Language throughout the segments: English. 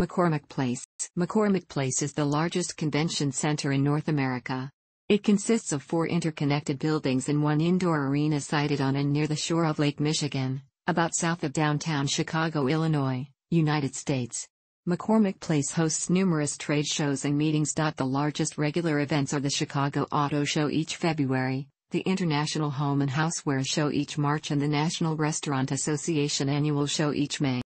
McCormick Place McCormick Place is the largest convention center in North America. It consists of four interconnected buildings and one indoor arena sited on and near the shore of Lake Michigan, about south of downtown Chicago, Illinois, United States. McCormick Place hosts numerous trade shows and meetings. The largest regular events are the Chicago Auto Show each February, the International Home and Houseware Show each March, and the National Restaurant Association Annual Show each May.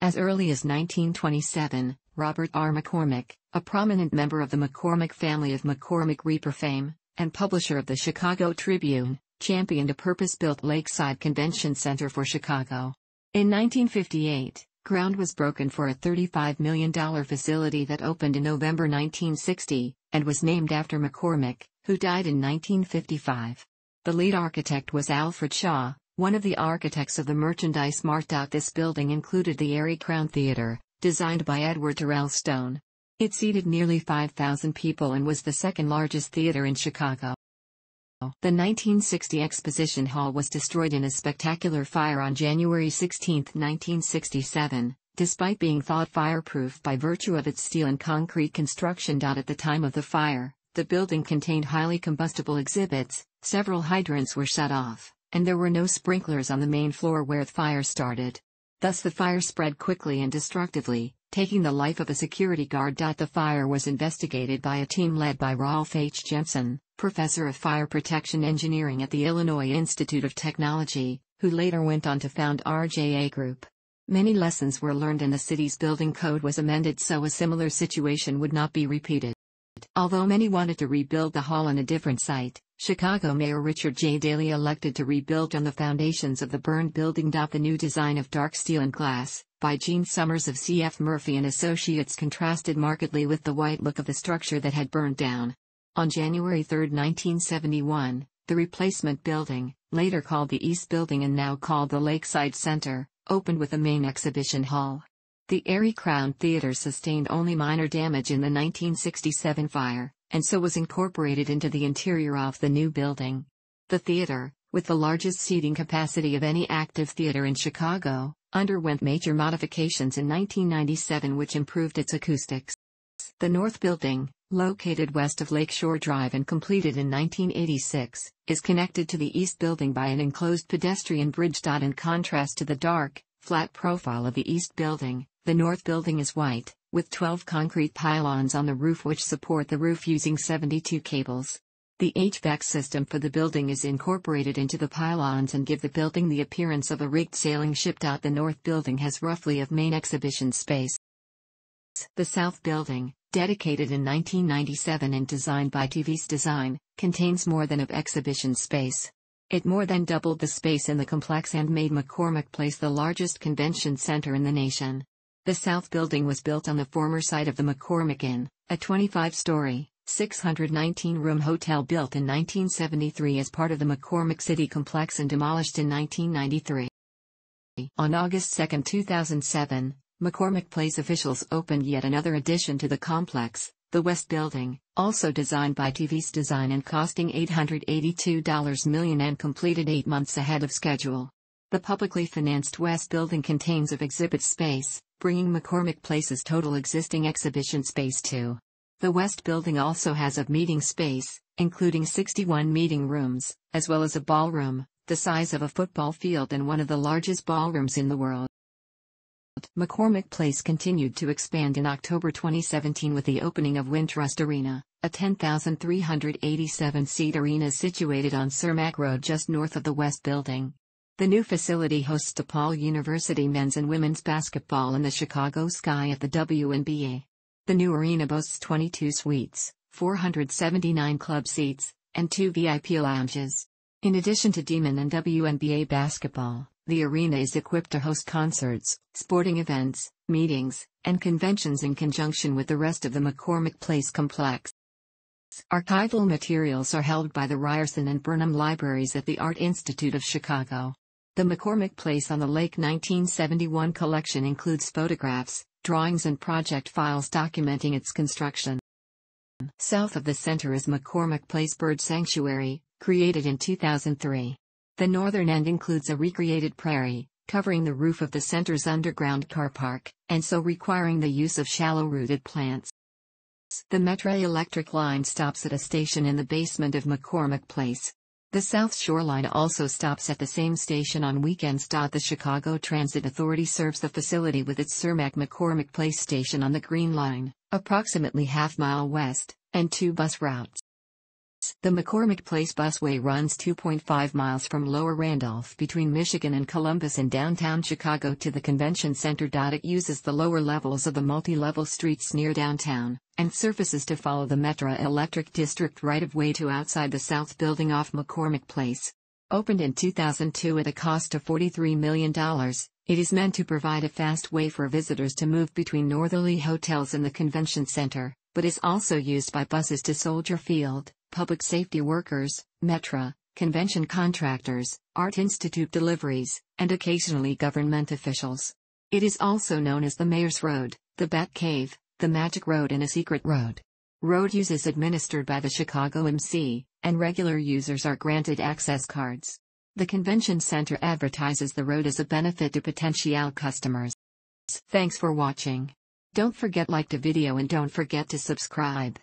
As early as 1927, Robert R. McCormick, a prominent member of the McCormick family of McCormick Reaper fame, and publisher of the Chicago Tribune, championed a purpose-built lakeside convention center for Chicago. In 1958, ground was broken for a $35 million facility that opened in November 1960, and was named after McCormick, who died in 1955. The lead architect was Alfred Shaw, one of the architects of the Merchandise Mart. This building included the Arie Crown Theater, designed by Edward Durell Stone. It seated nearly 5,000 people and was the second largest theater in Chicago. The 1960 Exposition Hall was destroyed in a spectacular fire on January 16, 1967, despite being thought fireproof by virtue of its steel and concrete construction. At the time of the fire, the building contained highly combustible exhibits, several hydrants were shut off and there were no sprinklers on the main floor where the fire started. Thus the fire spread quickly and destructively, taking the life of a security guard. The fire was investigated by a team led by Rolf H. Jensen, professor of fire protection engineering at the Illinois Institute of Technology, who later went on to found RJA Group. Many lessons were learned and the city's building code was amended so a similar situation would not be repeated. Although many wanted to rebuild the hall on a different site, Chicago Mayor Richard J. Daley elected to rebuild on the foundations of the burned building. The new design of dark steel and glass, by Gene Summers of C.F. Murphy and Associates contrasted markedly with the white look of the structure that had burned down. On January 3, 1971, the replacement building, later called the East Building and now called the Lakeside Center, opened with a main exhibition hall. The Arie Crown Theater sustained only minor damage in the 1967 fire, and so was incorporated into the interior of the new building. The theater, with the largest seating capacity of any active theater in Chicago, underwent major modifications in 1997 which improved its acoustics. The North Building, located west of Lakeshore Drive and completed in 1986, is connected to the East Building by an enclosed pedestrian bridge. In contrast to the dark, flat profile of the East Building, the North Building is white, with 12 concrete pylons on the roof which support the roof using 72 cables. The HVAC system for the building is incorporated into the pylons and give the building the appearance of a rigged sailing ship. The north building has roughly of main exhibition space. The south building, dedicated in 1997 and designed by TVS Design, contains more than of exhibition space. It more than doubled the space in the complex and made McCormick Place the largest convention center in the nation. The South Building was built on the former site of the McCormick Inn, a 25-story, 619-room hotel built in 1973 as part of the McCormick City Complex and demolished in 1993. On August 2, 2007, McCormick Place officials opened yet another addition to the complex, the West Building, also designed by TVS Design and costing $882 million and completed eight months ahead of schedule. The publicly financed West Building contains of exhibit space, bringing McCormick Place's total existing exhibition space to. The West Building also has of meeting space, including 61 meeting rooms, as well as a ballroom, the size of a football field and one of the largest ballrooms in the world. McCormick Place continued to expand in October 2017 with the opening of Wintrust Arena, a 10,387-seat arena situated on Cermak Road just north of the West Building. The new facility hosts DePaul University men's and women's basketball and the Chicago Sky at the WNBA. The new arena boasts 22 suites, 479 club seats, and two VIP lounges. In addition to Demon and WNBA basketball, the arena is equipped to host concerts, sporting events, meetings, and conventions in conjunction with the rest of the McCormick Place complex. Archival materials are held by the Ryerson and Burnham Libraries at the Art Institute of Chicago. The McCormick Place on the Lake 1971 collection includes photographs, drawings and project files documenting its construction. South of the center is McCormick Place Bird Sanctuary, created in 2003. The northern end includes a recreated prairie, covering the roof of the center's underground car park, and so requiring the use of shallow-rooted plants. The Metra electric line stops at a station in the basement of McCormick Place. The South Shore line also stops at the same station on weekends. The Chicago Transit Authority serves the facility with its Cermak McCormick Place station on the Green Line, approximately half mile west, and two bus routes. The McCormick Place busway runs 2.5 miles from Lower Randolph between Michigan and Columbus in downtown Chicago to the convention center. It uses the lower levels of the multi-level streets near downtown, and surfaces to follow the Metra Electric District right-of-way to outside the South Building off McCormick Place. Opened in 2002 at a cost of $43 million, it is meant to provide a fast way for visitors to move between northerly hotels and the convention center, but is also used by buses to Soldier Field, public safety workers, Metra, convention contractors, Art Institute deliveries, and occasionally government officials. It is also known as the Mayor's Road, the Bat Cave, the Magic Road and a Secret Road. Road use is administered by the Chicago MC, and regular users are granted access cards. The convention center advertises the road as a benefit to potential customers. Thanks for watching. Don't forget like the video and don't forget to subscribe.